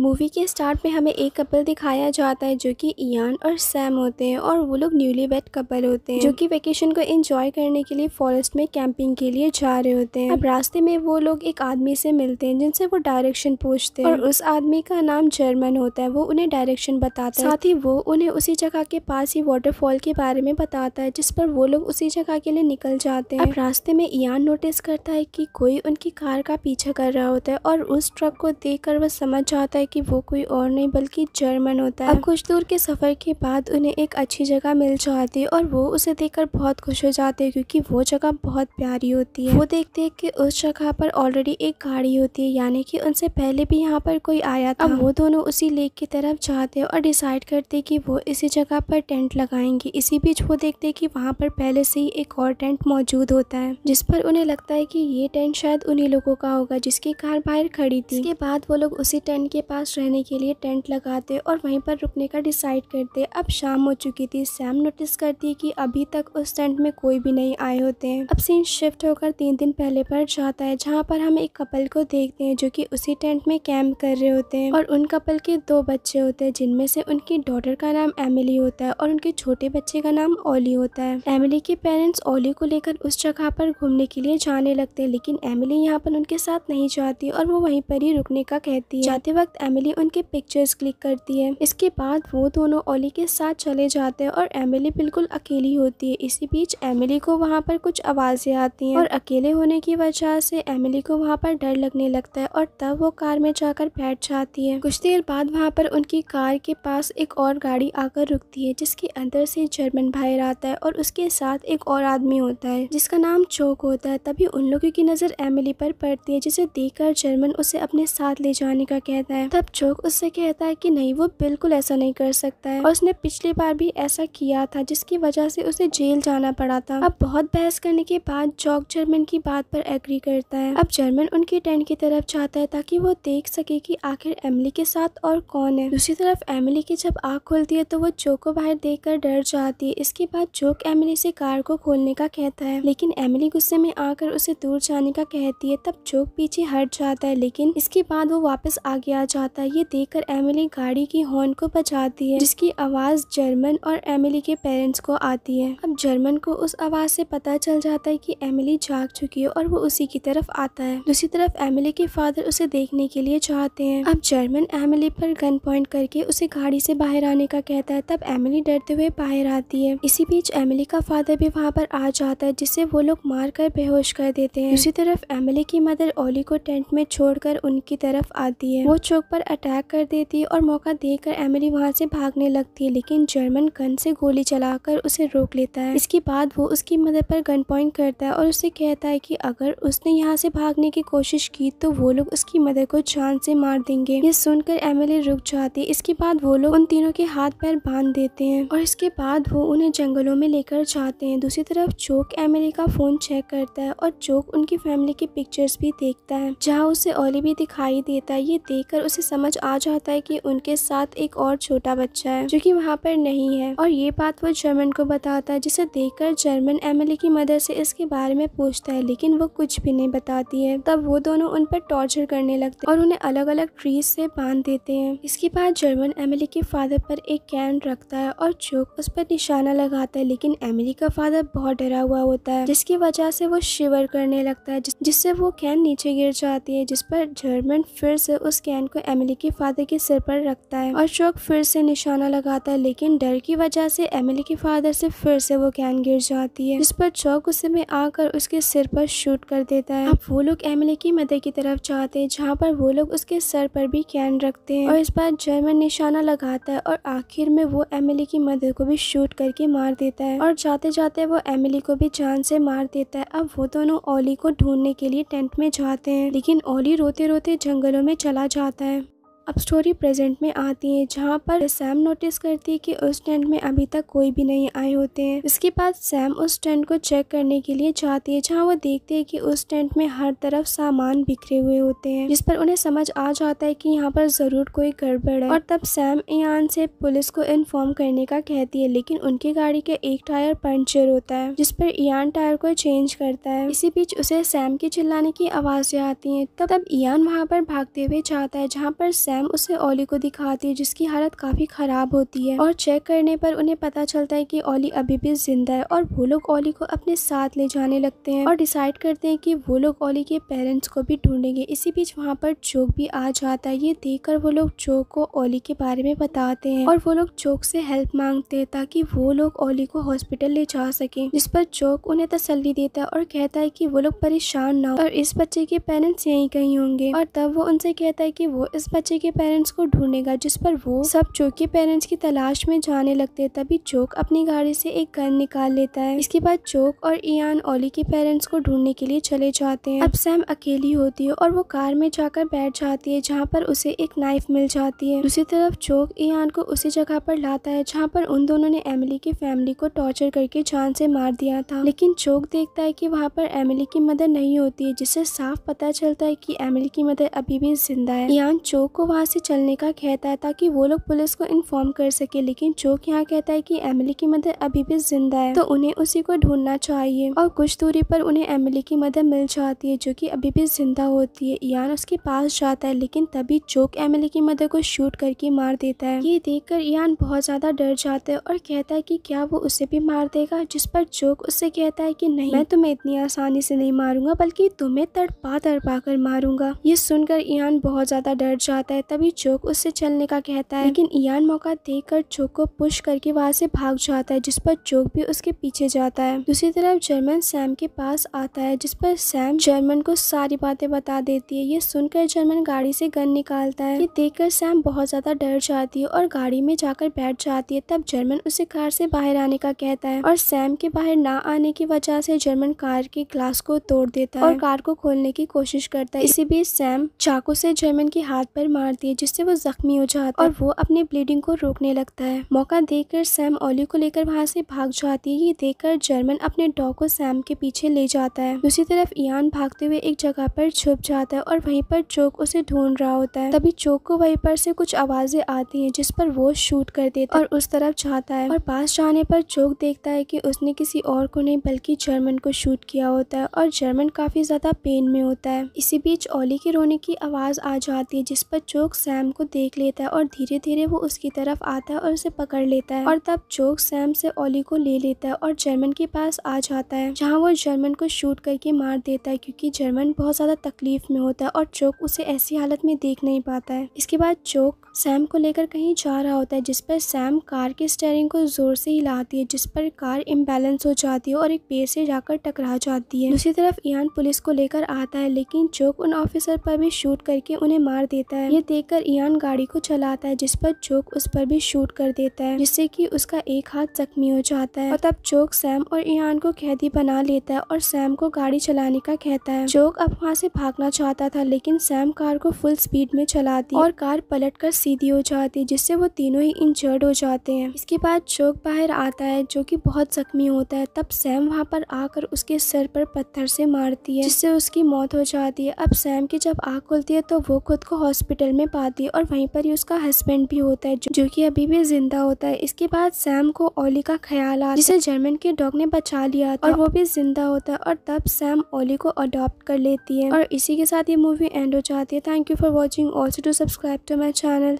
Movie के start में हमें एक कपल दिखाया जाता है जो कि इयान और सैम होते हैं और वो लोग न्यूली वेड कपल होते हैं जो कि वेकेशन को एंजॉय करने के लिए फॉरेस्ट में कैंपिंग के लिए जा रहे होते हैं। अब रास्ते में वो लोग एक आदमी से मिलते हैं जिनसे वो डायरेक्शन पूछते हैं। और उस आदमी का नाम जर्मन होता है, वो उन्हें डायरेक्शन बताता है। साथ ही वो उन्हें उसी जगह के पास ही वाटरफॉल के बारे में बताता है, जिस पर वो लोग उसी जगह के लिए निकल जाते हैं। रास्ते में इयान नोटिस करता है की कोई उनकी कार का पीछा कर रहा होता है और उस ट्रक को देख वह समझ जाता है कि वो कोई और नहीं बल्कि जर्मन होता है। अब कुछ दूर के सफ़र के बाद उन्हें एक अच्छी जगह मिल जाती है और वो उसे देखकर बहुत खुश हो जाते हैं क्योंकि वो जगह बहुत प्यारी होती है। वो देखते हैं कि उस जगह पर ऑलरेडी एक गाड़ी होती है यानी कि उनसे पहले भी यहाँ पर कोई आया था। अब वो दोनों उसी लेक की तरफ़ जाते हैं और डिसाइड करते कि वो इसी जगह पर टेंट लगाएँगे। इसी बीच वो देखते कि वहाँ पर पहले से ही एक और टेंट मौजूद होता है जिस पर उन्हें लगता है कि ये टेंट शायद उन्हीं लोगों का होगा जिसकी कार बाहर खड़ी थी। इसके बाद वो लोग उसी टेंट के पास रहने के लिए टेंट लगाते और वहीं पर रुकने का डिसाइड करते। अब शाम हो चुकी थी। सैम नोटिस करती कि अभी तक उस टेंट में कोई भी नहीं आए होते हैं। अब सीन शिफ्ट होकर तीन दिन पहले पर जाता है, जहाँ पर हम एक कपल को देखते हैं जो कि उसी टेंट में कैंप कर रहे होते हैं और उन कपल के दो बच्चे होते हैं, जिनमें से उनकी डॉटर का नाम एमिली होता है और उनके छोटे बच्चे का नाम ओली होता है। एमिली के पेरेंट्स ओली को लेकर उस जगह पर घूमने के लिए जाने लगते हैं, लेकिन एमिली यहाँ पर उनके साथ नहीं जाती और वो वहीं पर ही रुकने का कहती है। जाते वक्त एमिली उनके पिक्चर्स क्लिक करती है। इसके बाद वो दोनों ओली के साथ चले जाते हैं और एमिली बिल्कुल अकेली होती है। इसी बीच एमिली को वहाँ पर कुछ आवाज़ें आती हैं और अकेले होने की वजह से एमिली को वहाँ पर डर लगने लगता है और तब वो कार में जाकर बैठ जाती है। कुछ देर बाद वहाँ पर उनकी कार के पास एक और गाड़ी आकर रुकती है, जिसके अंदर से जर्मन बाहर आता है और उसके साथ एक और आदमी होता है, जिसका नाम चौक होता है। तभी उन लोगों की नज़र एमिली पर पड़ती है, जिसे देखकर जर्मन उसे अपने साथ ले जाने का कहता है। तब चौक उससे कहता है कि नहीं, वो बिल्कुल ऐसा नहीं कर सकता है। और उसने पिछली बार भी ऐसा किया था, जिसकी वजह से उसे जेल जाना पड़ा था। अब बहुत बहस करने के बाद चौक जर्मन की बात पर एग्री करता है। अब जर्मन उनके टेंट की तरफ़ जाता है, ताकि वो देख सके कि आखिर एमिली के साथ और कौन है। दूसरी तरफ़ एमिली की जब आग खुलती है तो वो चौक को बाहर देख कर डर जाती है। इसके बाद चौक एमिली से कार को खोलने का कहता है। लेकिन एमिली गुस्से में आकर उसे दूर जाने का कहती है, तब चौक पीछे हट जाता है। लेकिन इसके बाद वो वापस आगे आ जाता है। ये देखकर एमिली गाड़ी की हॉर्न को बचाती है, जिसकी आवाज़ जर्मन और एमिली के पेरेंट्स को आती है। अब जर्मन को उस आवाज़ से पता चल जाता है कि एमिली जाग चुकी है और वो उसी की तरफ़ आता है। दूसरी तरफ़ एमिली के फादर उसे देखने के लिए चाहते हैं। अब जर्मन एमिली पर गन पॉइंट करके उसे गाड़ी से बाहर आने का कहता है। तब एमिली डरते हुए बाहर आती है। इसी बीच एमिली का फादर भी वहाँ पर आ जाता है जिससे वो लोग मार कर बेहोश कर देते हैं। दूसरी तरफ़ एमिली की मदर ओली को टेंट में छोड़कर उनकी तरफ़ आती है। वो चौक पर अटैक कर देती है और मौका देकर एमिली वहाँ से भागने लगती है, लेकिन जर्मन गन से गोली चलाकर उसे रोक लेता है। इसके बाद वो उसकी मदर पर गन पॉइंट करता है और उसे कहता है कि अगर उसने यहाँ से भागने की कोशिश की तो वो लोग उसकी मदर को जान से मार देंगे। ये सुनकर एमिली रुक जाती है। इसके बाद वो लोग उन तीनों के हाथ पैर बाँध देते हैं और इसके बाद वो उन्हें जंगलों में लेकर जाते हैं। दूसरी तरफ़ चोक एमिली का फ़ोन चेक करता है और चोक उनकी फैमिली के पिक्चर्स भी देखता है, जहाँ उसे ओली भी दिखाई देता है। ये देखकर उसे समझ आ जाता है कि उनके साथ एक और छोटा बच्चा है, जो कि वहाँ पर नहीं है। और ये बात वो जर्मन को बताता है, जिसे देखकर जर्मन एमिली की मदर से इसके बारे में पूछता है, लेकिन वो कुछ भी नहीं बताती है। तब वो दोनों उन पर टॉर्चर करने लगते और उन्हें अलग अलग ट्रीज से बाँध देते हैं। इसके बाद जर्मन एमिली के फादर पर एक कैन रखता है और चोक उस पर निशाना लगाता है, लेकिन एमिली का फादर बहुत डरा हुआ होता है, जिसकी वजह से वो शिवर करने लगता है जिससे वो कैन नीचे गिर जाती है, जिस पर जर्मन फिर से उस कैन को एमिली के फादर के सिर पर रखता है और चौक फिर से निशाना लगाता है, लेकिन डर की वजह से एमिली के फादर से फिर से वो कैन गिर जाती है, जिस पर चौक उसे में आकर उसके सिर पर शूट कर देता है। अब वो लोग एमिली की मदर की तरफ़ जाते हैं, जहाँ पर वो लोग उसके सर पर भी कैन रखते हैं और इस बार जर्मन निशाना लगाता है और आखिर में वो एमिली की मदर को भी शूट करके मार देता है और जाते जाते वो एमिली को भी जान से मार देता है। अब वो दोनों ओली को ढूँढने के लिए टेंट में जाते हैं, लेकिन ओली रोते रोते जंगलों में चला जाता है। अब स्टोरी प्रेजेंट में आती है, जहाँ पर सैम नोटिस करती है कि उस टेंट में अभी तक कोई भी नहीं आए होते हैं। इसके बाद सैम उस टेंट को चेक करने के लिए जाती है, जहाँ वो देखते हैं कि उस टेंट में हर तरफ़ सामान बिखरे हुए होते हैं, जिस पर उन्हें समझ आ जाता है कि यहाँ पर ज़रूर कोई गड़बड़ है। और तब सैम ईयान से पुलिस को इन्फॉर्म करने का कहती है, लेकिन उनकी गाड़ी के एक टायर पंचर होता है, जिस पर ईयान टायर को चेंज करता है। इसी बीच उसे सैम के चिल्लाने की आवाज़ें आती है। तब तब ईयान वहाँ पर भागते हुए जाता है, जहाँ पर सैम सैम उसे ओली को दिखाती है, जिसकी हालत काफ़ी खराब होती है और चेक करने पर उन्हें पता चलता है कि ओली अभी भी ज़िंदा है और वो लोग ओली को अपने साथ ले जाने लगते हैं और डिसाइड करते हैं कि वो लोग ओली के पेरेंट्स को भी ढूंढेंगे। इसी बीच वहाँ पर चोक भी आ जाता है। ये देख वो लोग चोक को ओली के बारे में बताते हैं और वो लोग चोक से हेल्प मांगते हैं ताकि वो लोग ओली को हॉस्पिटल ले जा सके, जिस पर चोक उन्हें तसल्ली देता है और कहता है कि वो लोग परेशान ना हो और इस बच्चे के पेरेंट्स यहीं कहीं होंगे। और तब वो उनसे कहता है कि वो इस बच्चे के पेरेंट्स को ढूंढेगा, जिस पर वो सब चोक के पेरेंट्स की तलाश में जाने लगते हैं, तभी चोक अपनी गाड़ी से एक गन निकाल लेता है। इसके बाद चोक और ईयान ओली के पेरेंट्स को ढूँढने के लिए चले जाते हैं। अब सैम अकेली होती है और वो कार में जाकर बैठ जाती है, जहाँ पर उसे एक नाइफ मिल जाती है। दूसरी तरफ़ चोक ईयान को उसी जगह पर लाता है, जहाँ पर उन दोनों ने एमिली की फैमिली को टॉर्चर करके जान से मार दिया था। लेकिन चोक देखता है कि वहाँ पर एमिली की मदर नहीं होती है, जिससे साफ़ पता चलता है कि एमिली की मदर अभी भी ज़िंदा है। ईयान चोक को वहाँ से चलने का कहता है ताकि वो लोग पुलिस को इन्फॉर्म कर सके, लेकिन चोक यहाँ कहता है कि एमिली की मदर अभी भी ज़िंदा है तो उन्हें उसी को ढूंढना चाहिए। और कुछ दूरी पर उन्हें एमिली की मदर मिल जाती है, जो कि अभी भी ज़िंदा होती है। ईयान उसके पास जाता है, लेकिन तभी चोक एमिली की मदर को शूट करके मार देता है। ये देखकर ईयान बहुत ज़्यादा डर जाता है और कहता है कि क्या वो उसे भी मार देगा, जिस पर चोक उससे कहता है कि नहीं, मैं तुम्हें इतनी आसानी से नहीं मारूँगा, बल्कि तुम्हें तड़पा तड़पा कर मारूँगा। ये सुनकर ईयान बहुत ज़्यादा डर जाता है तभी चोक उससे चलने का कहता है। लेकिन ईयान मौका देख चोक को पुश करके वहाँ से भाग जाता है, जिस पर चोक भी उसके पीछे जाता है। दूसरी तरफ़ जर्मन सैम के पास आता है, जिस पर सैम जर्मन को सारी बातें बता देती है। ये सुनकर जर्मन गाड़ी से गन निकालता है। ये देखकर सैम बहुत ज़्यादा डर जाती है और गाड़ी में जाकर बैठ जाती है, तब जर्मन उसे कार से बाहर आने का कहता है और सैम के बाहर ना आने की वजह से जर्मन कार के ग्लास को तोड़ देता है और कार को खोलने की कोशिश करता है। इसी बीच सैम चाकू से जर्मन के हाथ पर मारती है, जिससे वो जख्मी हो जाता है और वो अपने ब्लीडिंग को रोकने लगता है। मौका देखकर सैम ओली को लेकर वहाँ से भाग जाती है। ये देखकर जर्मन अपने डॉग को सैम के पीछे ले जाता है। दूसरी तरफ़ ईयान भागते हुए एक जगह पर छुप जाता है और वहीं पर चोक उसे ढूंढ रहा होता है। तभी चोक को वहीं पर से कुछ आवाज़ें आती हैं, जिस पर वो शूट कर देता है और उस तरफ़ जाता है। और पास जाने पर चोक देखता है कि उसने किसी और को नहीं, बल्कि जर्मन को शूट किया होता है और जर्मन काफ़ी ज़्यादा पेन में होता है। इसी बीच ओली के रोने की आवाज़ आ जाती है, जिस पर चोक सैम को देख लेता है और धीरे धीरे वो उसकी तरफ़ आता है और उसे पकड़ लेता है। और तब चोक सैम से ओली को ले लेता है और जर्मन के पास आ जाता है, जहाँ वो जर्मन को शूट करके मार देता है क्योंकि जर्मन बहुत ज़्यादा तकलीफ़ में होता है और चोक उसे ऐसी हालत में देख नहीं पाता है। इसके बाद चोक सैम को लेकर कहीं जा रहा होता है, जिस पर सैम कार के स्टेयरिंग को ज़ोर से हिलाती है, जिस पर कार इम्बेलेंस हो जाती है और एक पेड़ से जाकर टकरा जाती है। दूसरी तरफ़ ईयान पुलिस को लेकर आता है, लेकिन चोक उन ऑफिसर पर भी शूट करके उन्हें मार देता है। ये देखकर ईयान गाड़ी को चलाता है, जिस पर चोक उस पर भी शूट कर देता है, जिससे कि उसका एक हाथ जख्मी हो जाता है। और तब चोक सैम और ईयान को कैदी बना लेता है और सैम को गाड़ी चलाने का कहता है। चोक अब वहाँ से भागना चाहता था, लेकिन सैम कार को फुल स्पीड में चलाती और कार पलट कर सीधी हो जाती जिससे वो तीनों ही इंजर्ड हो जाते हैं। इसके बाद चोक बाहर आता है, जो की बहुत जख्मी होता है। तब सैम वहाँ पर आकर उसके सर पर पत्थर से मारती है, जिससे उसकी मौत हो जाती है। अब सैम की जब आग खुलती है तो वो खुद को हॉस्पिटल में पाती है और वहीं पर ही उसका हस्बैंड भी होता है, जो कि अभी भी ज़िंदा होता है। इसके बाद सैम को ओली का ख्याल आता जिसे जर्मन के डॉग ने बचा लिया और वो भी ज़िंदा होता है और तब सैम ओली को अडॉप्ट कर लेती है। और इसी के साथ ये मूवी एंड हो जाती है। Thank you for watching also to subscribe to my channel